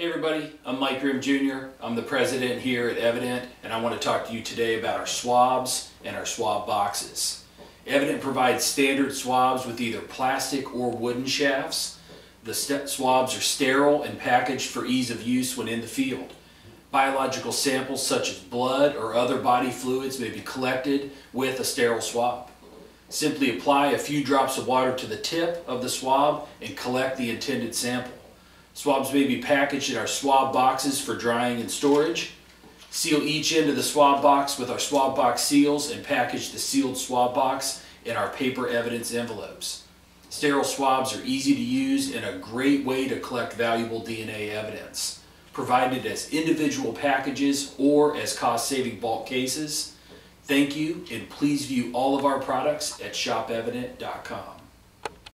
Hey everybody, I'm Mike Grimm Jr. I'm the president here at Evident and I want to talk to you today about our swabs and our swab boxes. Evident provides standard swabs with either plastic or wooden shafts. The swabs are sterile and packaged for ease of use when in the field. Biological samples such as blood or other body fluids may be collected with a sterile swab. Simply apply a few drops of water to the tip of the swab and collect the intended sample. Swabs may be packaged in our swab boxes for drying and storage. Seal each end of the swab box with our swab box seals and package the sealed swab box in our paper evidence envelopes. Sterile swabs are easy to use and a great way to collect valuable DNA evidence. Provided as individual packages or as cost-saving bulk cases. Thank you and please view all of our products at shopevident.com.